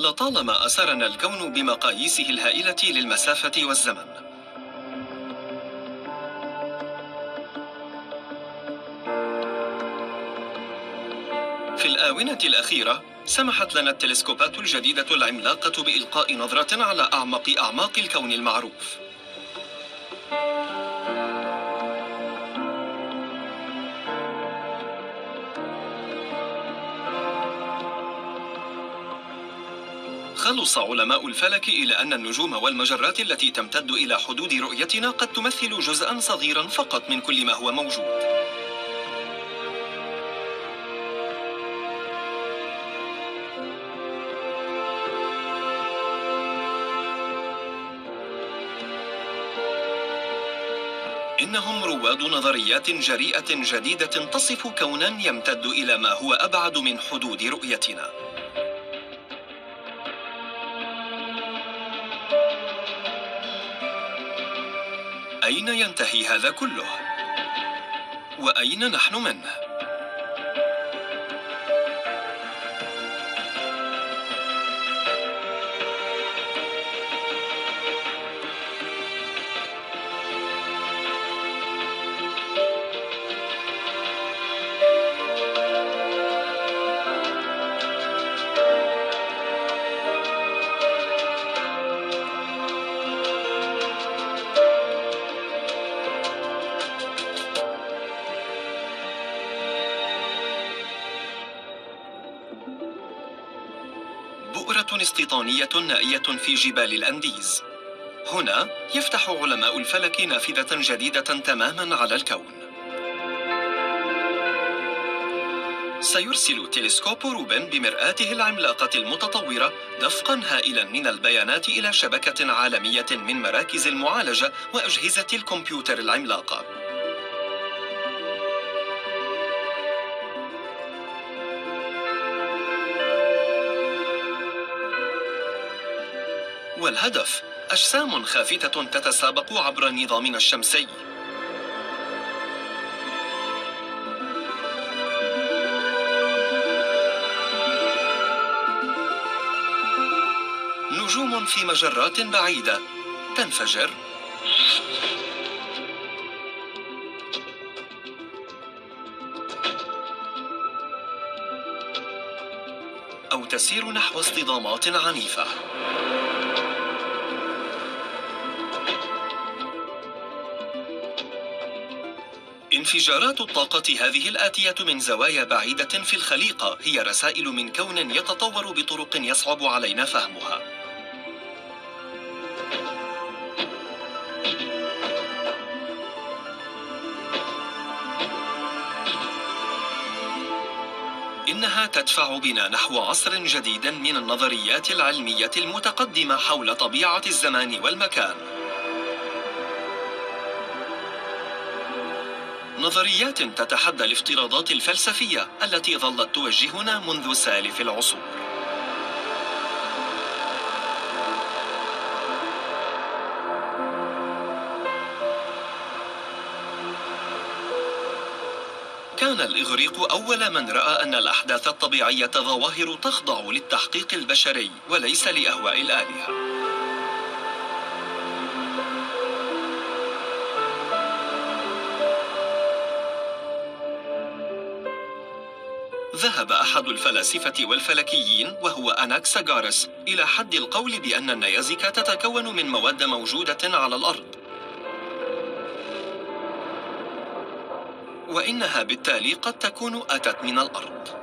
لطالما أسرنا الكون بمقاييسه الهائلة للمسافة والزمن. في الآونة الأخيرة سمحت لنا التلسكوبات الجديدة العملاقة بإلقاء نظرة على أعمق أعماق الكون المعروف. خلص علماء الفلك إلى أن النجوم والمجرات التي تمتد إلى حدود رؤيتنا قد تمثل جزءا صغيرا فقط من كل ما هو موجود. إنهم رواد نظريات جريئة جديدة تصف كونا يمتد إلى ما هو أبعد من حدود رؤيتنا. أين ينتهي هذا كله؟ وأين نحن منه؟ استيطانية نائية في جبال الأنديز. هنا يفتح علماء الفلك نافذة جديدة تماما على الكون. سيرسل تلسكوب روبن بمرآته العملاقة المتطورة دفقا هائلا من البيانات إلى شبكة عالمية من مراكز المعالجة وأجهزة الكمبيوتر العملاقة. والهدف أجسام خافتة تتسابق عبر نظامنا الشمسي. نجوم في مجرات بعيدة تنفجر. أو تسير نحو اصطدامات عنيفة. انفجارات الطاقة هذه الآتية من زوايا بعيدة في الخليقة هي رسائل من كون يتطور بطرق يصعب علينا فهمها. إنها تدفع بنا نحو عصر جديد من النظريات العلمية المتقدمة حول طبيعة الزمان والمكان. نظريات تتحدى الافتراضات الفلسفية التي ظلت توجهنا منذ سالف العصور. كان الإغريق أول من رأى أن الأحداث الطبيعية ظواهر تخضع للتحقيق البشري وليس لأهواء الآلهة. أحد الفلاسفة والفلكيين وهو أناكساغارس إلى حد القول بأن النيازك تتكون من مواد موجودة على الأرض. وإنها بالتالي قد تكون أتت من الأرض.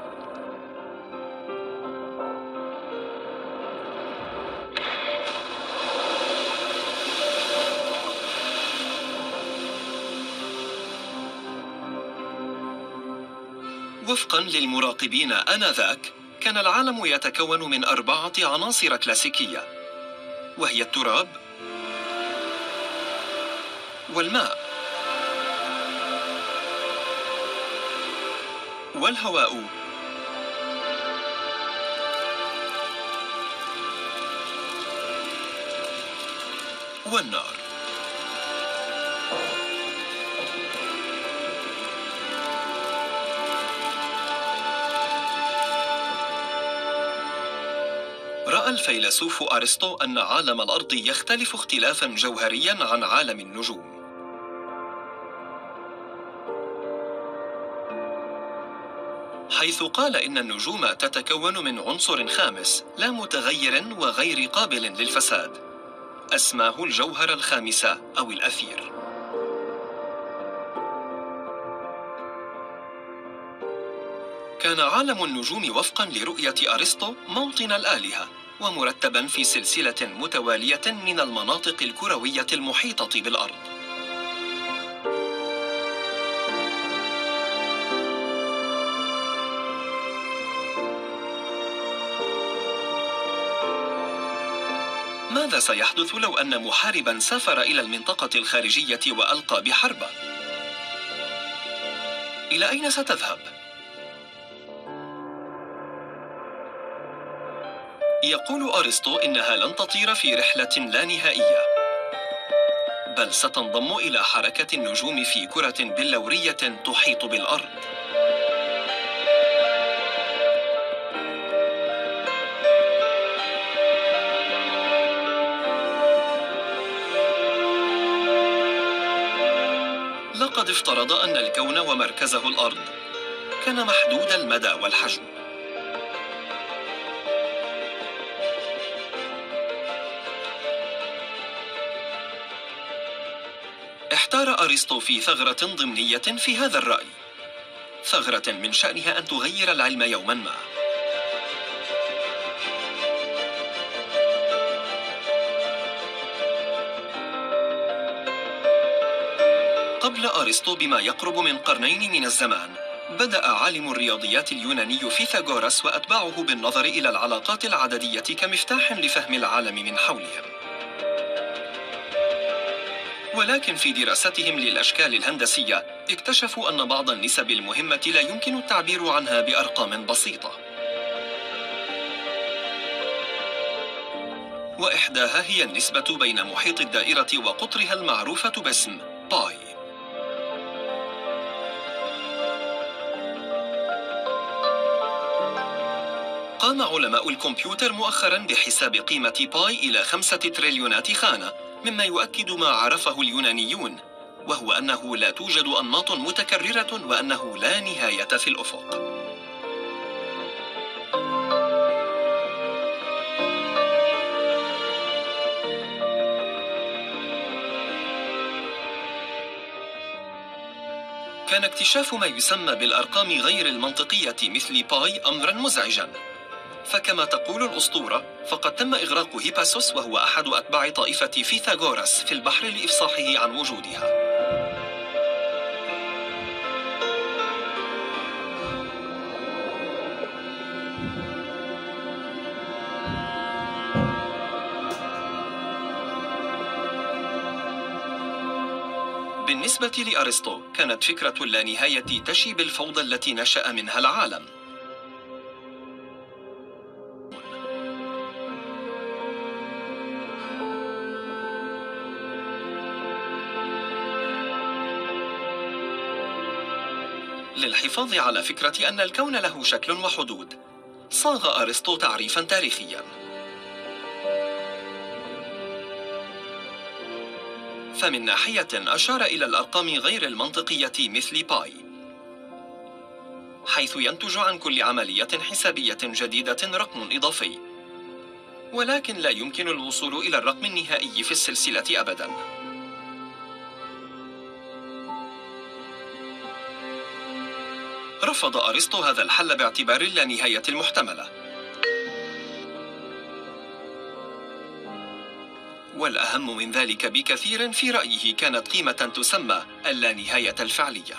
وفقا للمراقبين آنذاك كان العالم يتكون من أربعة عناصر كلاسيكية وهي التراب والماء والهواء. والنار. الفيلسوف أرسطو أن عالم الأرض يختلف اختلافا جوهريا عن عالم النجوم. حيث قال إن النجوم تتكون من عنصر خامس لا متغير وغير قابل للفساد. أسماه الجوهر الخامس أو الأثير. كان عالم النجوم وفقا لرؤية أرسطو موطن الآلهة. ومرتبا في سلسلة متوالية من المناطق الكروية المحيطة بالأرض ماذا سيحدث لو أن محاربا سافر إلى المنطقة الخارجية وألقى بحربة؟ إلى أين ستذهب؟ يقول أرسطو إنها لن تطير في رحلة لا نهائية. بل ستنضم إلى حركة النجوم في كرة بلورية تحيط بالأرض. لقد افترض أن الكون ومركزه الأرض. كان محدود المدى والحجم. احتار أرسطو في ثغرة ضمنية في هذا الرأي. ثغرة من شأنها أن تغير العلم يوما ما. قبل أرسطو بما يقرب من قرنين من الزمان بدأ عالم الرياضيات اليوناني فيثاغورس وأتباعه بالنظر إلى العلاقات العددية كمفتاح لفهم العالم من حولهم. ولكن في دراستهم للأشكال الهندسية اكتشفوا أن بعض النسب المهمة لا يمكن التعبير عنها بأرقام بسيطة. وإحداها هي النسبة بين محيط الدائرة وقطرها المعروفة باسم. قام علماء الكمبيوتر مؤخرا بحساب قيمة باي إلى خمسة تريليونات خانة مما يؤكد ما عرفه اليونانيون وهو أنه لا توجد أنماط متكررة وأنه لا نهاية في الأفق. كان اكتشاف ما يسمى بالأرقام غير المنطقية مثل باي أمرا مزعجا. فكما تقول الأسطورة فقد تم إغراق هيباسوس وهو أحد أتباع طائفة فيثاغورس في البحر لإفصاحه عن وجودها. بالنسبة لأرسطو كانت فكرة اللانهاية تشي بالفوضى التي نشأ منها العالم. للحفاظ على فكرة أن الكون له شكل وحدود. صاغ أرسطو تعريفا تاريخيا. فمن ناحية أشار إلى الأرقام غير المنطقية مثل باي. حيث ينتج عن كل عملية حسابية جديدة رقم إضافي. ولكن لا يمكن الوصول إلى الرقم النهائي في السلسلة أبداً. رفض أرسطو هذا الحل باعتبار اللانهاية المحتملة. والأهم من ذلك بكثير في رأيه كانت قيمة تسمى اللانهاية الفعلية.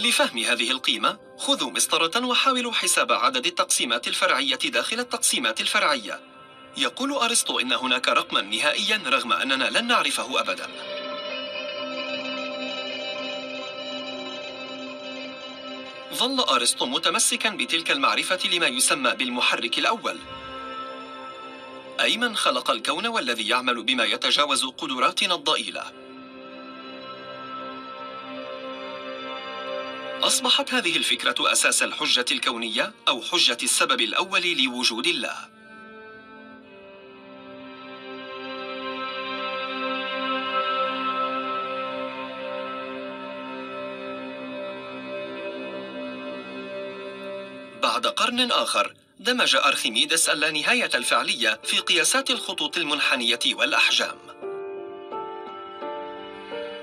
لفهم هذه القيمة خذوا مسطرة وحاولوا حساب عدد التقسيمات الفرعية داخل التقسيمات الفرعية. يقول أرسطو إن هناك رقما نهائيا رغم أننا لن نعرفه أبداً. ظل أرسطو متمسكا بتلك المعرفة لما يسمى بالمحرك الأول. أي من خلق الكون والذي يعمل بما يتجاوز قدراتنا الضئيلة. أصبحت هذه الفكرة أساس الحجة الكونية أو حجة السبب الأول لوجود الله. قرن آخر. دمج أرخميدس اللانهاية الفعلية في قياسات الخطوط المنحنية والأحجام.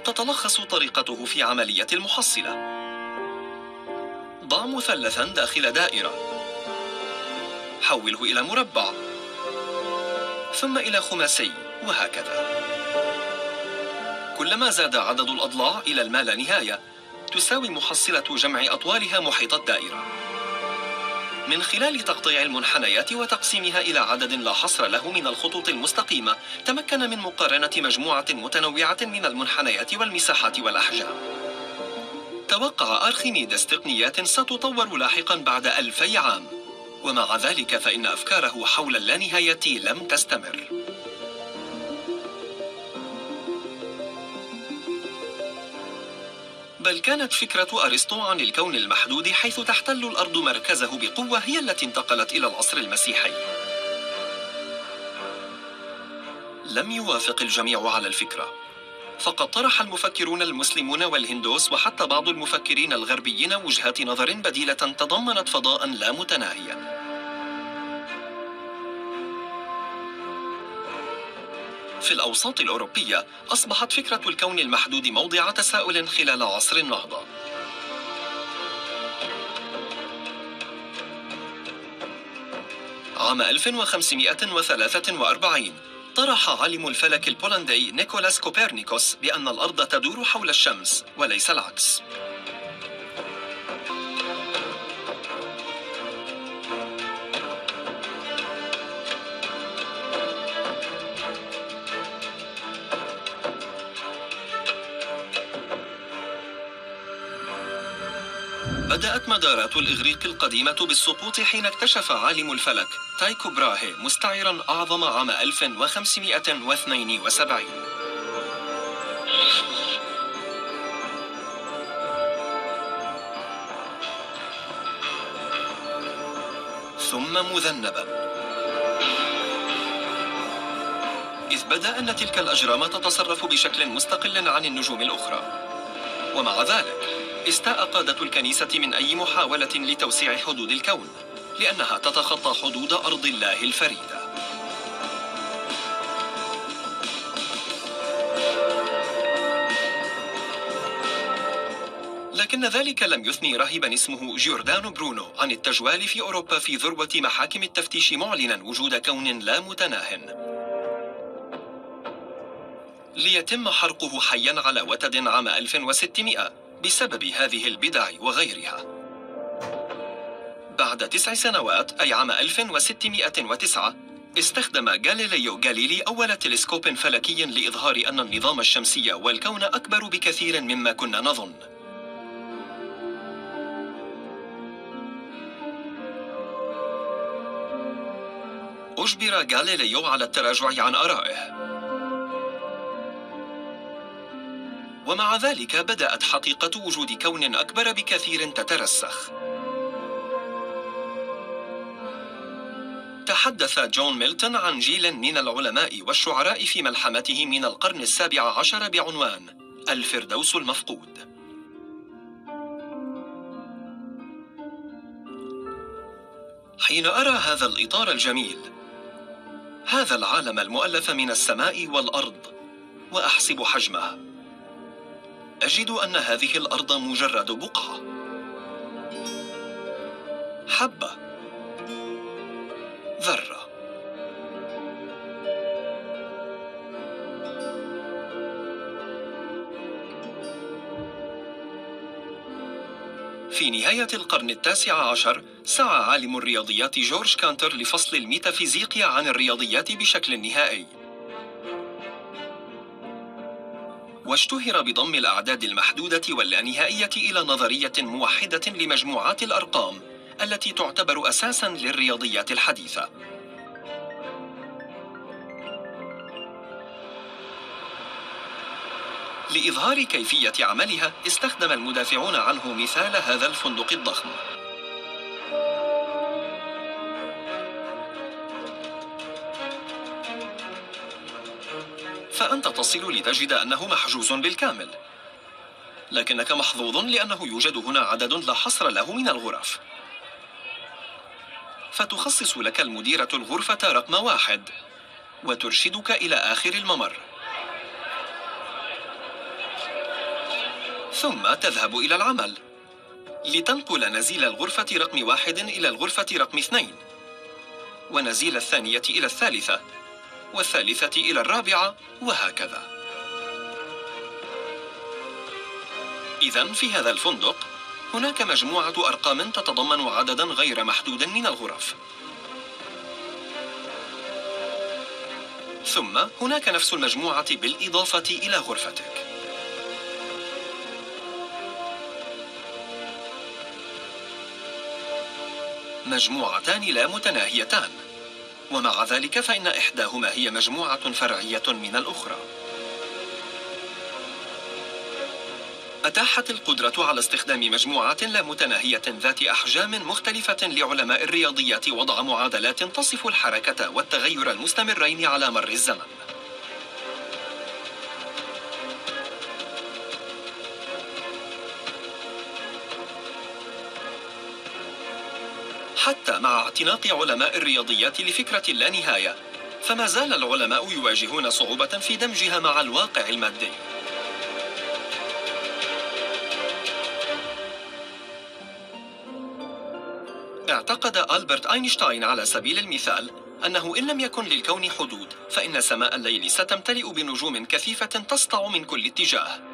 تتلخص طريقته في عملية المحصلة. ضع مثلثا داخل دائرة. حوله إلى مربع. ثم إلى خماسي وهكذا. كلما زاد عدد الأضلاع إلى الما لا نهاية تساوي محصلة جمع أطوالها محيط الدائرة. من خلال تقطيع المنحنيات وتقسيمها إلى عدد لا حصر له من الخطوط المستقيمة تمكن من مقارنة مجموعة متنوعة من المنحنيات والمساحات والأحجام. توقع أرخميدس تقنيات ستطور لاحقا بعد ألفي عام. ومع ذلك فإن أفكاره حول اللانهاية لم تستمر. بل كانت فكرة أرسطو عن الكون المحدود حيث تحتل الأرض مركزه بقوة هي التي انتقلت إلى العصر المسيحي. لم يوافق الجميع على الفكرة فقد طرح المفكرون المسلمون والهندوس وحتى بعض المفكرين الغربيين وجهات نظر بديلة تضمنت فضاء لا متناهيا. في الأوساط الأوروبية أصبحت فكرة الكون المحدود موضع تساؤل خلال عصر النهضة. عام 1543 طرح عالم الفلك البولندي نيكولاس كوبرنيكوس بأن الأرض تدور حول الشمس وليس العكس. بدأت مدارات الإغريق القديمة بالسقوط حين اكتشف عالم الفلك. تايكو براهي مستعرا أعظم عام 1572 ثم مذنبا. إذ بدأ أن تلك الأجرام تتصرف بشكل مستقل عن النجوم الأخرى. ومع ذلك استاء قادة الكنيسة من أي محاولة لتوسيع حدود الكون لأنها تتخطى حدود أرض الله الفريدة. لكن ذلك لم يثني راهبا اسمه جيوردانو برونو عن التجوال في أوروبا في ذروة محاكم التفتيش معلنا وجود كون لا متناه. ليتم حرقه حيا على وتد عام 1600 بسبب هذه البدع وغيرها. بعد تسع سنوات أي عام 1609 استخدم غاليليو غاليلي أول تلسكوب فلكي لإظهار أن النظام الشمسي والكون أكبر بكثير مما كنا نظن. أجبر غاليليو على التراجع عن آرائه. ومع ذلك بدأت حقيقة وجود كون أكبر بكثير تترسخ. تحدث جون ميلتون عن جيل من العلماء والشعراء في ملحمته من القرن السابع عشر بعنوان الفردوس المفقود. حين أرى هذا الإطار الجميل هذا العالم المؤلف من السماء والأرض وأحسب حجمه. أجد أن هذه الأرض مجرد بقعة. حبة. ذرة. في نهاية القرن التاسع عشر سعى عالم الرياضيات جورج كانتر لفصل الميتافيزيقيا عن الرياضيات بشكل نهائي. واشتهر بضم الأعداد المحدودة واللانهائية إلى نظرية موحدة لمجموعات الأرقام التي تعتبر أساساً للرياضيات الحديثة. لإظهار كيفية عملها استخدم المدافعون عنه مثال هذا الفندق الضخم فأنت تصل لتجد أنه محجوز بالكامل. لكنك محظوظ لأنه يوجد هنا عدد لا حصر له من الغرف. فتخصص لك المديرة الغرفة رقم واحد وترشدك إلى آخر الممر. ثم تذهب إلى العمل. لتنقل نزيل الغرفة رقم واحد إلى الغرفة رقم اثنين ونزيل الثانية إلى الثالثة. والثالثة إلى الرابعة وهكذا. إذا في هذا الفندق هناك مجموعة أرقام تتضمن عددا غير محدود من الغرف. ثم هناك نفس المجموعة بالإضافة إلى غرفتك. مجموعتان لا متناهيتان. ومع ذلك فإن إحداهما هي مجموعة فرعية من الأخرى. أتاحت القدرة على استخدام مجموعات لا متناهية ذات أحجام مختلفة لعلماء الرياضيات وضع معادلات تصف الحركة والتغير المستمرين على مر الزمن. حتى مع اعتناق علماء الرياضيات لفكرة اللانهاية فما زال العلماء يواجهون صعوبة في دمجها مع الواقع المادي. اعتقد ألبرت أينشتاين على سبيل المثال أنه إن لم يكن للكون حدود فإن سماء الليل ستمتلئ بنجوم كثيفة تسطع من كل اتجاه.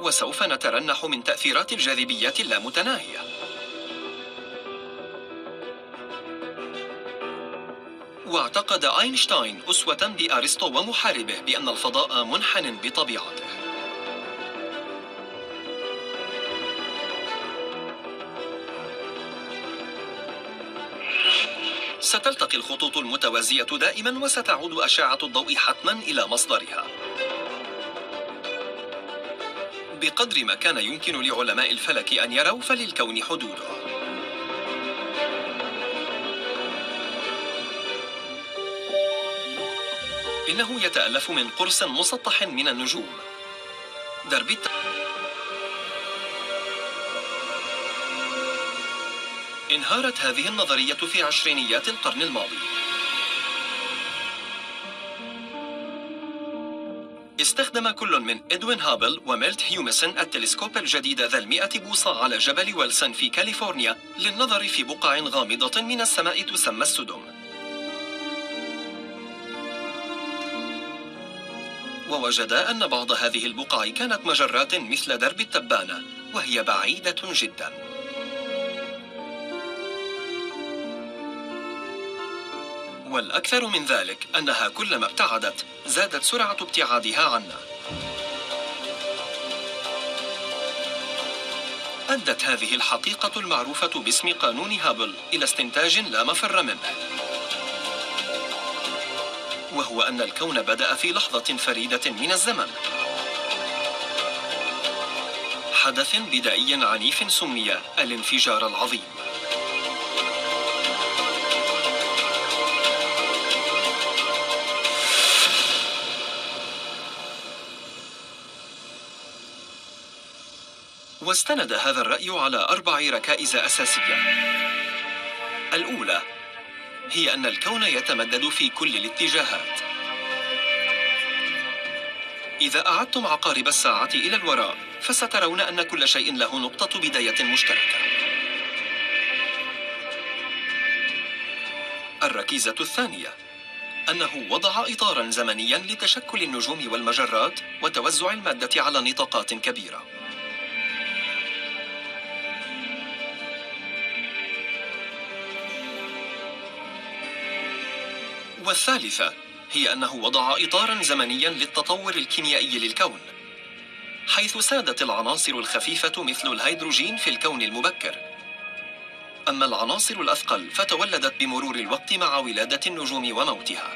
وسوف نترنح من تأثيرات الجاذبية اللامتناهية. واعتقد أينشتاين أسوة بأرسطو ومحاربه بأن الفضاء منحن بطبيعته. ستلتقي الخطوط المتوازية دائما وستعود أشعة الضوء حتما إلى مصدرها. بقدر ما كان يمكن لعلماء الفلك أن يروا فللكون حدوده إنه يتألف من قرص مسطح من النجوم درب. انهارت هذه النظرية في عشرينيات القرن الماضي استخدم كل من إدوين هابل وميلت هيومسون التلسكوب الجديد ذا المئة بوصة على جبل ويلسون في كاليفورنيا للنظر في بقع غامضة من السماء تسمى السدم ووجدا أن بعض هذه البقع كانت مجرات مثل درب التبانة وهي بعيدة جداً. والأكثر من ذلك أنها كلما ابتعدت زادت سرعة ابتعادها عنا. أدت هذه الحقيقة المعروفة باسم قانون هابل إلى استنتاج لا مفر منه. وهو أن الكون بدأ في لحظة فريدة من الزمن. حدث بدائي عنيف سمي الانفجار العظيم. واستند هذا الرأي على أربع ركائز أساسية. الأولى هي أن الكون يتمدد في كل الاتجاهات. إذا أعدتم عقارب الساعة إلى الوراء فسترون أن كل شيء له نقطة بداية مشتركة. الركيزة الثانية أنه وضع إطارا زمنيا لتشكل النجوم والمجرات وتوزع المادة على نطاقات كبيرة. والثالثة هي أنه وضع إطارا زمنيا للتطور الكيميائي للكون حيث سادت العناصر الخفيفة مثل الهيدروجين في الكون المبكر. أما العناصر الأثقل فتولدت بمرور الوقت مع ولادة النجوم وموتها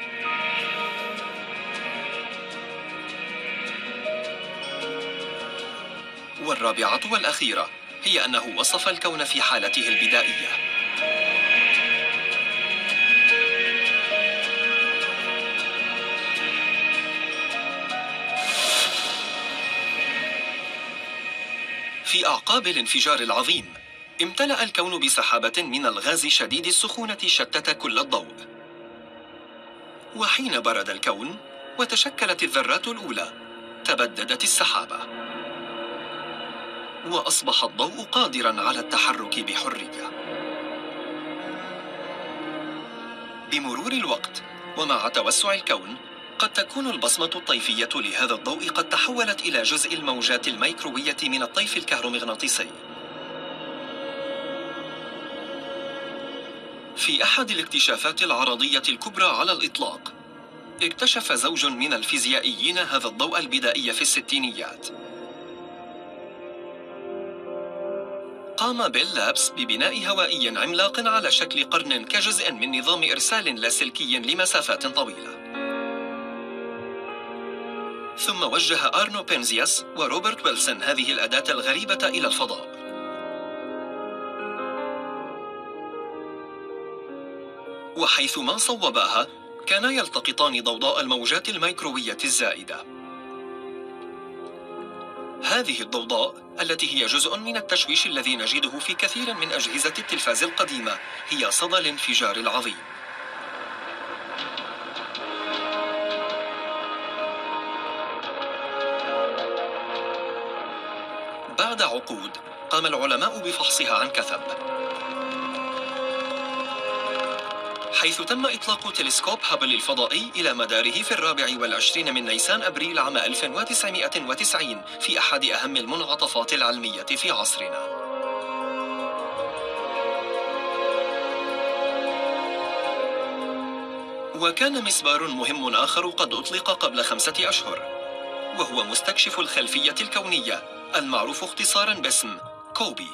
والرابعة والأخيرة هي أنه وصف الكون في حالته البدائية. في أعقاب الانفجار العظيم امتلأ الكون بسحابة من الغاز شديد السخونة شتت كل الضوء. وحين برد الكون وتشكلت الذرات الأولى تبددت السحابة. وأصبح الضوء قادرا على التحرك بحرية. بمرور الوقت ومع توسع الكون قد تكون البصمة الطيفية لهذا الضوء قد تحولت إلى جزء الموجات الميكروية من الطيف الكهرومغناطيسي. في أحد الاكتشافات العرضية الكبرى على الإطلاق اكتشف زوج من الفيزيائيين هذا الضوء البدائي في الستينيات. قام بيل لابس ببناء هوائي عملاق على شكل قرن كجزء من نظام إرسال لاسلكي لمسافات طويلة. ثم وجه أرنو بنزياس وروبرت ويلسون هذه الأداة الغريبة إلى الفضاء. وحيثما صوباها كانا يلتقطان ضوضاء الموجات الميكروية الزائدة. هذه الضوضاء التي هي جزء من التشويش الذي نجده في كثير من أجهزة التلفاز القديمة هي صدى الانفجار العظيم. بعد عقود قام العلماء بفحصها عن كثب. حيث تم إطلاق تلسكوب هابل الفضائي إلى مداره في الرابع والعشرين من نيسان أبريل عام 1990 في أحد أهم المنعطفات العلمية في عصرنا. وكان مسبار مهم آخر قد أطلق قبل خمسة أشهر وهو مستكشف الخلفية الكونية. المعروف اختصارا باسم كوبي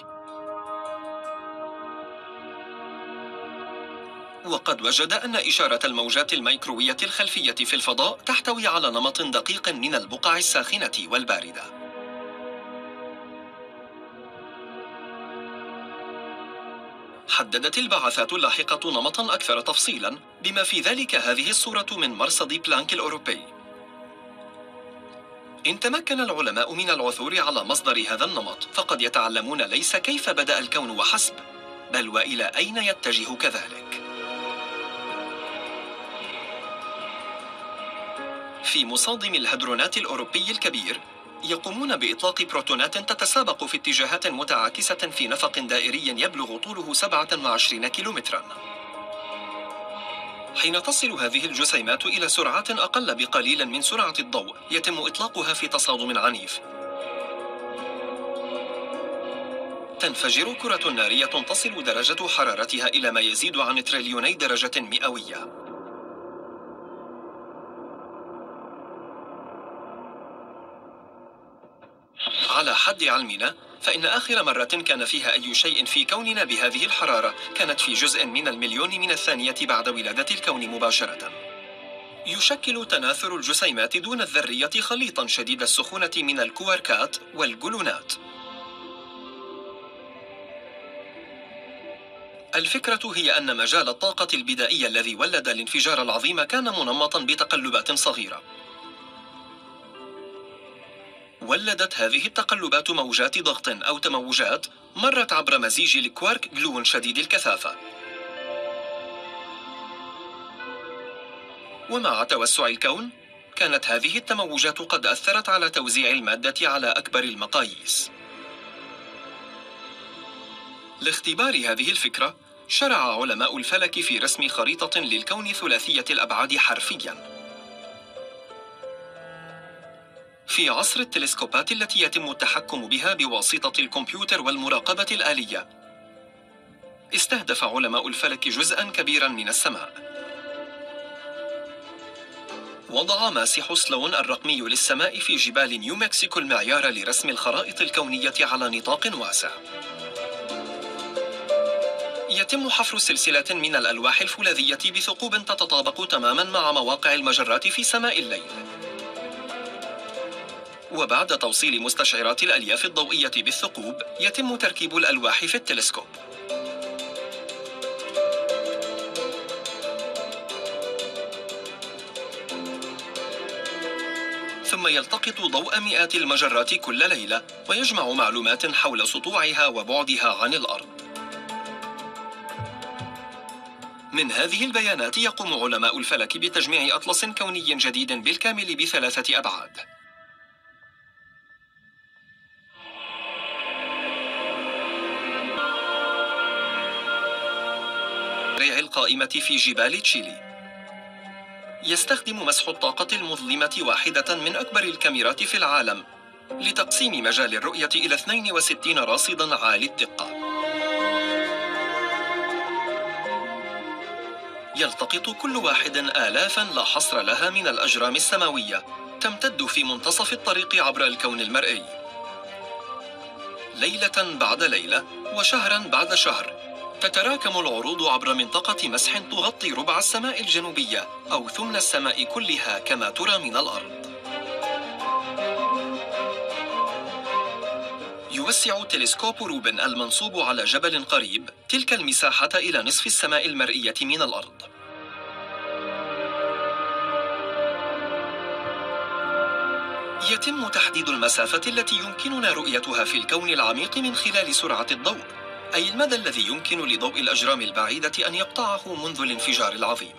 وقد وجد أن إشارة الموجات الميكروية الخلفية في الفضاء تحتوي على نمط دقيق من البقع الساخنة والباردة. حددت البعثات اللاحقة نمطا أكثر تفصيلا بما في ذلك هذه الصورة من مرصد بلانك الأوروبي. إن تمكن العلماء من العثور على مصدر هذا النمط فقد يتعلمون ليس كيف بدأ الكون وحسب بل وإلى أين يتجه كذلك. في مصادم الهدرونات الأوروبي الكبير يقومون بإطلاق بروتونات تتسابق في اتجاهات متعاكسة في نفق دائري يبلغ طوله 27 كيلومترا حين تصل هذه الجسيمات إلى سرعات أقل بقليل من سرعة الضوء يتم إطلاقها في تصادم عنيف. تنفجر كرة نارية تصل درجة حرارتها إلى ما يزيد عن تريليوني درجة مئوية. على حد علمنا فإن آخر مرة كان فيها أي شيء في كوننا بهذه الحرارة كانت في جزء من المليون من الثانية بعد ولادة الكون مباشرة. يشكل تناثر الجسيمات دون الذرية خليطا شديد السخونة من الكواركات والجلونات. الفكرة هي أن مجال الطاقة البدائية الذي ولد الانفجار العظيم كان منمطا بتقلبات صغيرة. ولدت هذه التقلبات موجات ضغط أو تموجات مرت عبر مزيج الكوارك جلون شديد الكثافة. ومع توسع الكون كانت هذه التموجات قد أثرت على توزيع المادة على أكبر المقاييس. لاختبار هذه الفكرة شرع علماء الفلك في رسم خريطة للكون ثلاثية الأبعاد حرفياً. في عصر التلسكوبات التي يتم التحكم بها بواسطة الكمبيوتر والمراقبة الآلية. استهدف علماء الفلك جزءا كبيرا من السماء. وضع ماسح سلون الرقمي للسماء في جبال نيو مكسيكو المعيار لرسم الخرائط الكونية على نطاق واسع. يتم حفر سلسلة من الألواح الفولاذية بثقوب تتطابق تماما مع مواقع المجرات في سماء الليل. وبعد توصيل مستشعرات الألياف الضوئية بالثقوب يتم تركيب الألواح في التلسكوب. ثم يلتقط ضوء مئات المجرات كل ليلة ويجمع معلومات حول سطوعها وبعدها عن الأرض. من هذه البيانات يقوم علماء الفلك بتجميع أطلس كوني جديد بالكامل بثلاثة أبعاد. القائمة في جبال تشيلي. يستخدم مسح الطاقة المظلمة واحدة من أكبر الكاميرات في العالم لتقسيم مجال الرؤية إلى 62 راصدا عالي الدقة. يلتقط كل واحد آلافا لا حصر لها من الأجرام السماوية تمتد في منتصف الطريق عبر الكون المرئي. ليلة بعد ليلة وشهرا بعد شهر تتراكم العروض عبر منطقة مسح تغطي ربع السماء الجنوبية أو ثمن السماء كلها كما ترى من الأرض. يوسع تلسكوب روبن المنصوب على جبل قريب تلك المساحة إلى نصف السماء المرئية من الأرض. يتم تحديد المسافة التي يمكننا رؤيتها في الكون العميق من خلال سرعة الضوء أي المدى الذي يمكن لضوء الأجرام البعيدة أن يقطعه منذ الانفجار العظيم؟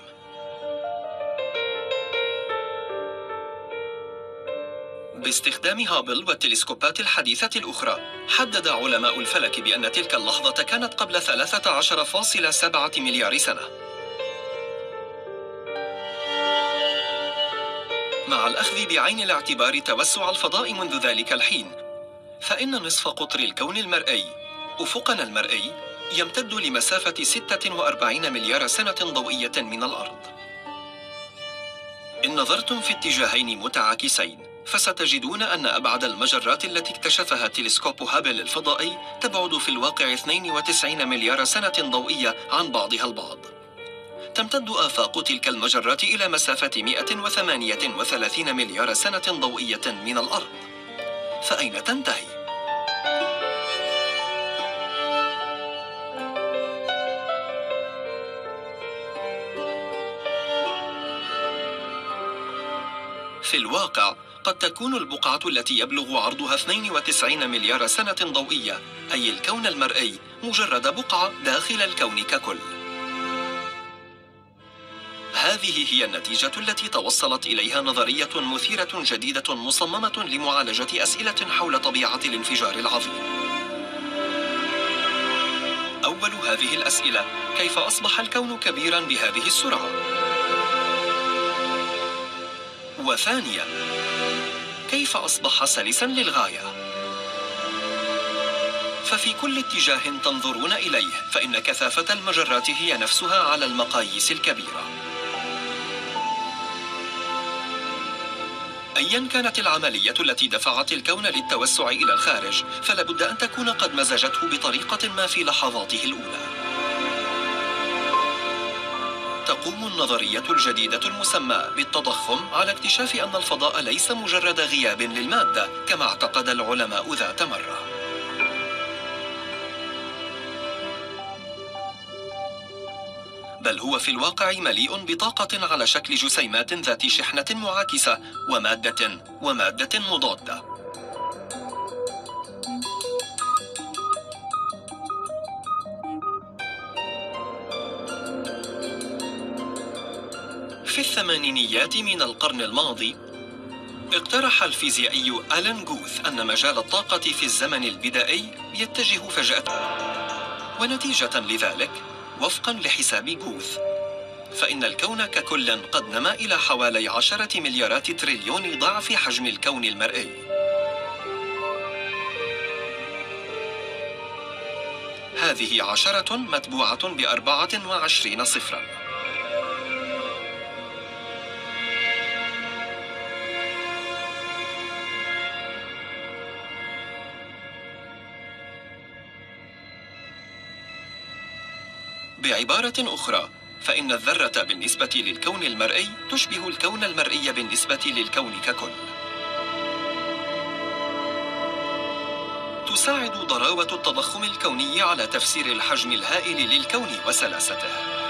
باستخدام هابل والتلسكوبات الحديثة الأخرى حدد علماء الفلك بأن تلك اللحظة كانت قبل 13.7 مليار سنة. مع الأخذ بعين الاعتبار توسع الفضاء منذ ذلك الحين فإن نصف قطر الكون المرئي أفقنا المرئي يمتد لمسافة 46 مليار سنة ضوئية من الأرض. إن نظرتم في اتجاهين متعاكسين، فستجدون أن أبعد المجرات التي اكتشفها تلسكوب هابل الفضائي تبعد في الواقع 92 مليار سنة ضوئية عن بعضها البعض. تمتد آفاق تلك المجرات إلى مسافة 138 مليار سنة ضوئية من الأرض. فأين تنتهي؟ في الواقع قد تكون البقعة التي يبلغ عرضها 92 مليار سنة ضوئية أي الكون المرئي مجرد بقعة داخل الكون ككل هذه هي النتيجة التي توصلت إليها نظرية مثيرة جديدة مصممة لمعالجة أسئلة حول طبيعة الانفجار العظيم أول هذه الأسئلة كيف أصبح الكون كبيرا بهذه السرعة؟ وثانيا كيف أصبح سلسا للغاية؟ ففي كل اتجاه تنظرون إليه فإن كثافة المجرات هي نفسها على المقاييس الكبيرة أيا كانت العملية التي دفعت الكون للتوسع إلى الخارج فلابد أن تكون قد مزجته بطريقة ما في لحظاته الأولى تقوم النظرية الجديدة المسمى بالتضخم على اكتشاف أن الفضاء ليس مجرد غياب للمادة كما اعتقد العلماء ذات مرة. بل هو في الواقع مليء بطاقة على شكل جسيمات ذات شحنة معاكسة ومادة ومادة مضادة. الثمانينيات من القرن الماضي اقترح الفيزيائي ألان جوث أن مجال الطاقة في الزمن البدائي يتجه فجأة. ونتيجة لذلك وفقا لحساب جوث فإن الكون ككل قد نما إلى حوالي عشرة مليارات تريليون ضعف حجم الكون المرئي. هذه عشرة متبوعة بأربعة وعشرين صفراً. بعبارة أخرى فإن الذرة بالنسبة للكون المرئي تشبه الكون المرئي بالنسبة للكون ككل. تساعد ضراوة التضخم الكوني على تفسير الحجم الهائل للكون وسلاسته.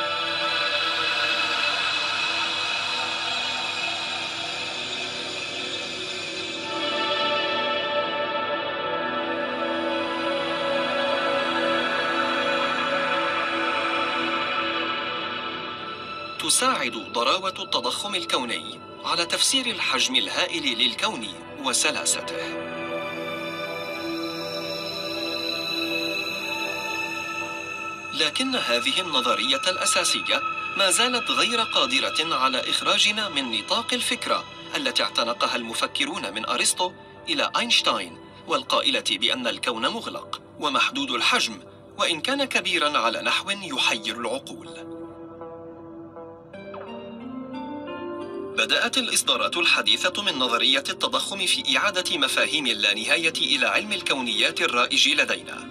تساعد ضراوة التضخم الكوني على تفسير الحجم الهائل للكون وسلاسته. لكن هذه النظرية الأساسية ما زالت غير قادرة على إخراجنا من نطاق الفكرة التي اعتنقها المفكرون من أرسطو إلى أينشتاين والقائلة بأن الكون مغلق ومحدود الحجم وإن كان كبيرا على نحو يحير العقول. بدأت الإصدارات الحديثة من نظرية التضخم في إعادة مفاهيم اللانهاية إلى علم الكونيات الرائج لدينا.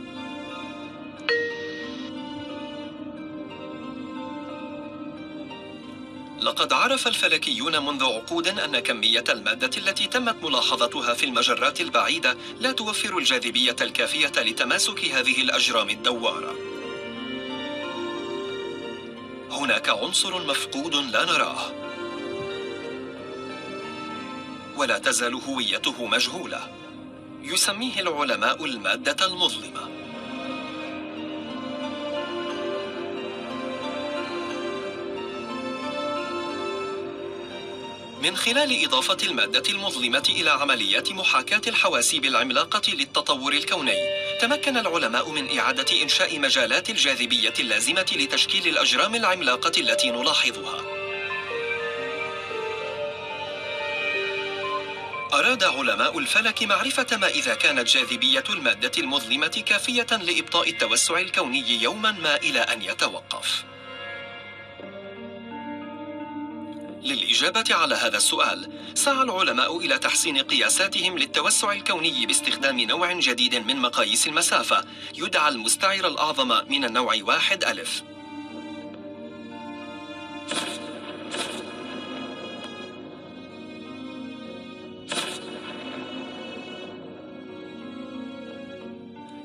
لقد عرف الفلكيون منذ عقود أن كمية المادة التي تمت ملاحظتها في المجرات البعيدة لا توفر الجاذبية الكافية لتماسك هذه الأجرام الدوارة. هناك عنصر مفقود لا نراه ولا تزال هويته مجهولة. يسميه العلماء المادة المظلمة. من خلال إضافة المادة المظلمة إلى عمليات محاكاة الحواسيب العملاقة للتطور الكوني تمكن العلماء من إعادة إنشاء مجالات الجاذبية اللازمة لتشكيل الأجرام العملاقة التي نلاحظها. أراد علماء الفلك معرفة ما إذا كانت جاذبية المادة المظلمة كافية لإبطاء التوسع الكوني يوما ما إلى أن يتوقف. للإجابة على هذا السؤال، سعى العلماء إلى تحسين قياساتهم للتوسع الكوني باستخدام نوع جديد من مقاييس المسافة، يدعى المستعر الأعظم من النوع واحد ألف.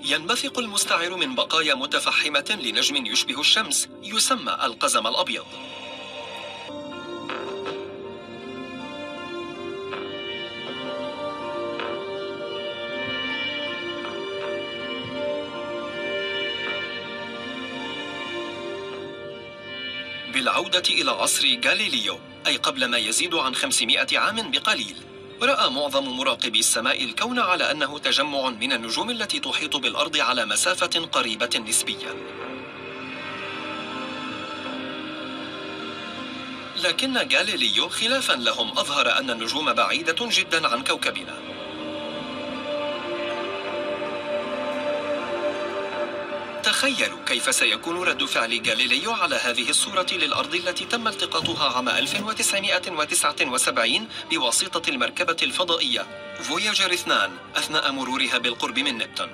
ينبثق المستعر من بقايا متفحمة لنجم يشبه الشمس يسمى القزم الأبيض. بالعودة إلى عصر غاليليو أي قبل ما يزيد عن 500 عام بقليل. رأى معظم مراقبي السماء الكون على أنه تجمع من النجوم التي تحيط بالأرض على مسافة قريبة نسبيا. لكن غاليليو خلافا لهم أظهر أن النجوم بعيدة جدا عن كوكبنا. تخيلوا كيف سيكون رد فعل غاليليو على هذه الصورة للأرض التي تم التقاطها عام 1979 بواسطة المركبة الفضائية. فوياجر 2 أثناء مرورها بالقرب من نبتون.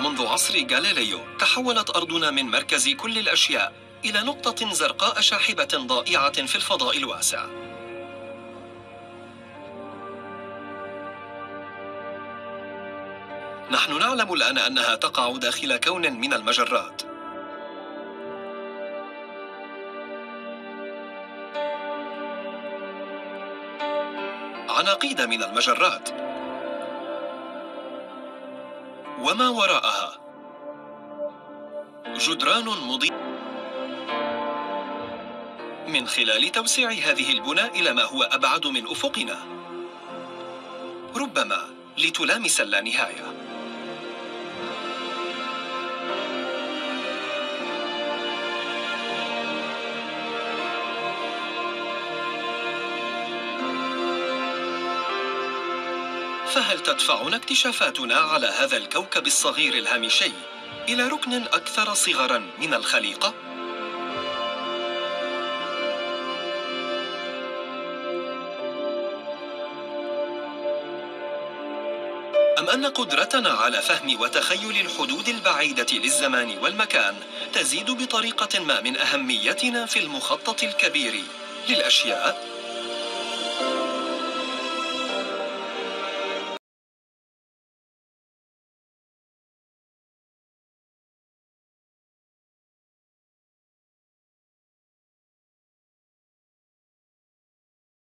منذ عصر غاليليو تحولت أرضنا من مركز كل الأشياء إلى نقطة زرقاء شاحبة ضائعة في الفضاء الواسع. نحن نعلم الآن أنها تقع داخل كون من المجرات. عناقيد من المجرات. وما وراءها؟ جدران مضيء. من خلال توسيع هذه البنى إلى ما هو أبعد من أفقنا ربما لتلامس اللانهاية فهل تدفعنا اكتشافاتنا على هذا الكوكب الصغير الهامشي إلى ركن أكثر صغرا من الخليقة؟ أن قدرتنا على فهم وتخيل الحدود البعيدة للزمان والمكان تزيد بطريقة ما من أهميتنا في المخطط الكبير للأشياء.